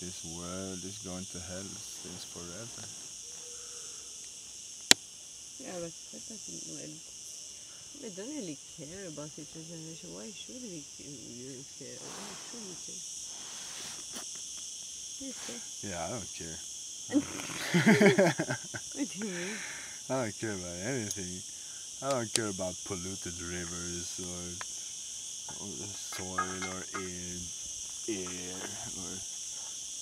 this world is going to hell since forever. Yeah, but that doesn't well. We don't really care about each generation. Why should we care? Why should we care? You care. Yeah, I don't care. What do you mean? I don't care about anything. I don't care about polluted rivers or, or soil or air, air or.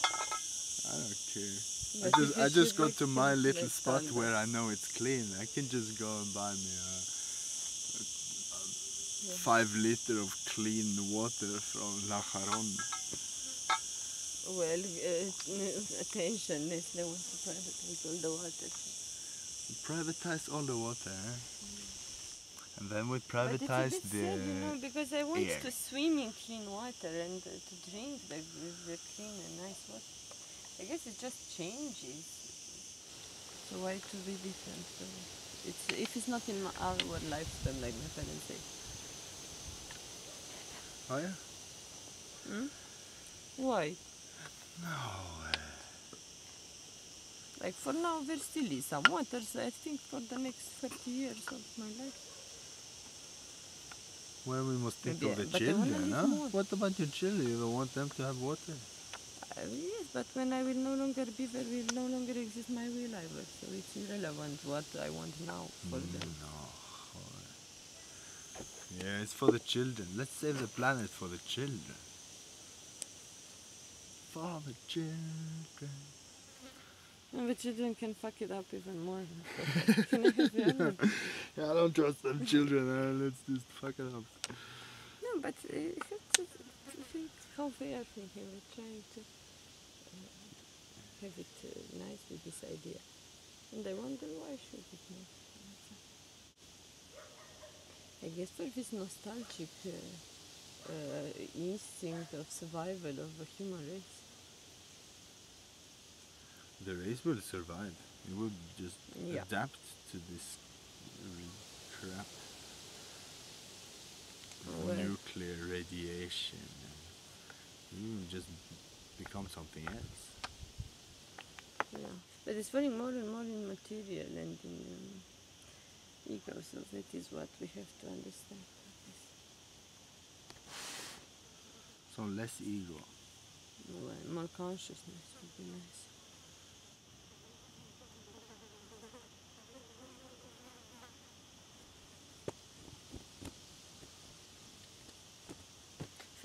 I don't care. I just I just go to my little spot that, where I know it's clean. I can just go and buy me a, a Yeah. five liter of clean water from La Charonne. Well, uh, attention, Nestle wants to privatize all the water. Privatize all the water, eh? And then we But it's a privatize bit the. sad, you know, because I want air. to swim in clean water and uh, to drink the, the clean and nice water. I guess it just changes. So why to be different? So it's if it's not in my, our lifestyle, like my parents say. Oh yeah. Hmm? Why? No. Like for now, there still is some water. So I think for the next 30 years of my life. Well, we must think Maybe, of the I children, huh? What about your children? You don't want them to have water? Uh, yes, but when I will no longer be there, will no longer exist my will either. So it's irrelevant what I want now for them. No. Yeah, it's for the children. Let's save the planet for the children. For the children. And the children can fuck it up even more. can I have the other? Yeah, I don't trust them children. Uh, let's just fuck it up. No, but uh, it's, it's, it's how they are thinking. We're trying to uh, have it uh, nice with this idea. And I wonder why should it not? I guess for this nostalgic uh, uh, instinct of survival of the human race. The race will survive. It will just Yeah. adapt to this crap. Well- Nuclear radiation. and You just become something else. Yeah, but it's falling more and more in material and in um, ego, so that is what we have to understand. So less ego. Well, more consciousness would be nice.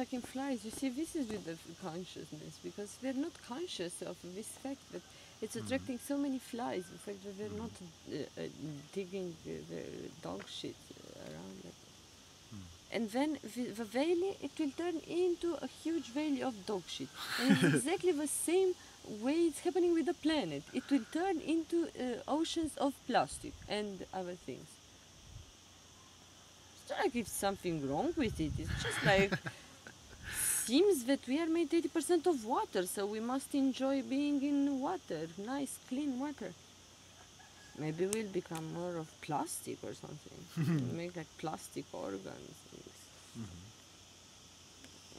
Fucking flies, you see, this is with the consciousness because we're not conscious of this fact that it's attracting so many flies. The fact that we're not uh, uh, digging uh, the dog shit around. Like. And then the, the valley, it will turn into a huge valley of dog shit. And it's exactly the same way it's happening with the planet. It will turn into uh, oceans of plastic and other things. It's not like it's something wrong with it. It's just like seems that we are made 80% of water, so we must enjoy being in water, nice, clean water. Maybe we'll become more of plastic or something. Make like plastic organs. and s-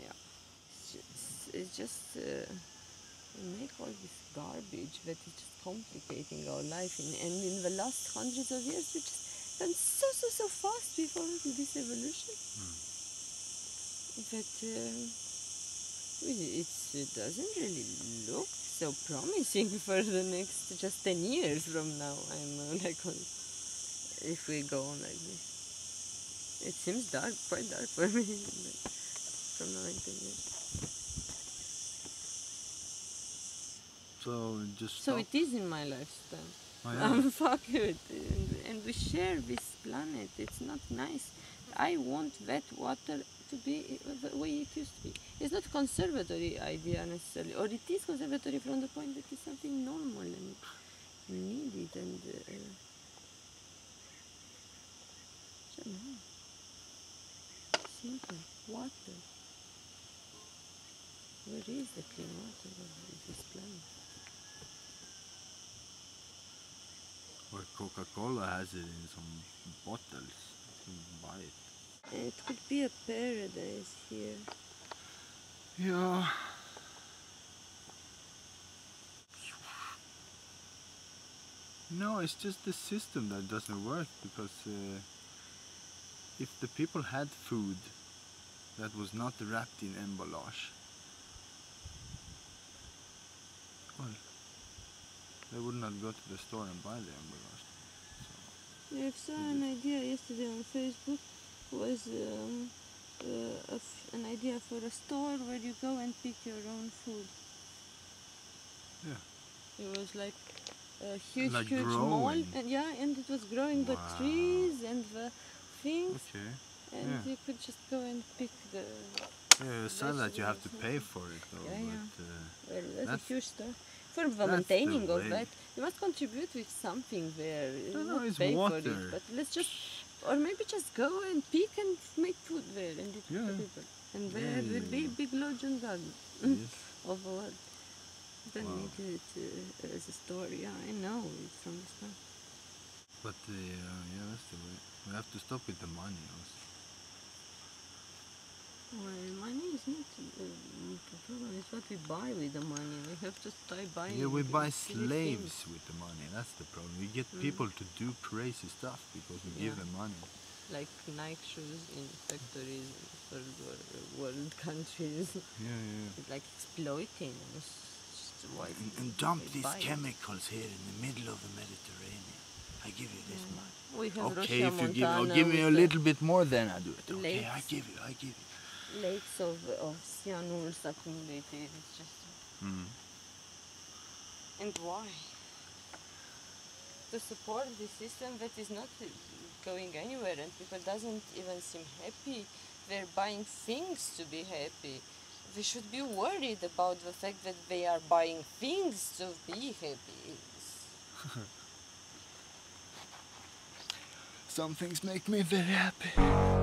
Yeah. It's just, it's just uh, we make all this garbage that is just complicating our life. In, and in the last hundreds of years, we just done so, so, so fast before this evolution that uh, we- it's, it doesn't really look so promising for the next just 10 years from now. I'm uh, like, on, if we go on like this. It seems dark, quite dark for me from now on 10 years. So just So it is in my lifestyle. Oh, yeah. Um, fuck it. And, and we share this planet. It's not nice. I want that water to be the way it used to be. It's not a conservatory idea necessarily, or it is conservatory from the point that it's something normal and needed and. Uh. Simple water. Where is the clean water of this planet? Or Coca-Cola has it in some bottles. It could be a paradise here. Yeah. No, it's just the system that doesn't work because uh, if the people had food that was not wrapped in embalage, well, they would not go to the store and buy the embalage. I saw an idea yesterday on Facebook was um, uh, a f- an idea for a store where you go and pick your own food. Yeah. It was like a huge, Like huge mall, and yeah, and it was growing the trees and the things, Okay. and yeah. you could just go and pick the. Yeah, it's sad that you have to pay for it though. Yeah, yeah. but, uh, Well, that's, That's- a huge store. For the that's the maintaining of that, you must contribute with something there. No, no, it's pay for water. it, but let's just, or maybe just go and pick and make food there and eat Yeah. for people. And there yeah, will be yeah. big Lodgen garden yes. of what. Don't Wow. need it uh, as a story. Yeah, I know it's from the start. But uh, yeah, that's the way. We have to stop with the money also. Well, money is not uh, the problem. It's what we buy with the money. We have to start buying. Yeah, we buy slaves things. with the money. That's the problem. We get Mm. people to do crazy stuff because we give them money. like Nike shoes in factories in third world, countries. Yeah, yeah. It's like exploiting us. And, and dump these it. chemicals here in the middle of the Mediterranean. I give you this Yeah. money. We have Okay, Rosia if you give, oh, give me a little bit more, then I do it. Okay, I give you, I give you. Lakes of of cyanures accumulated. It's just Mm. and why? To support the system that is not going anywhere and people doesn't even seem happy. They're buying things to be happy. We should be worried about the fact that they are buying things to be happy. Some things make me very happy.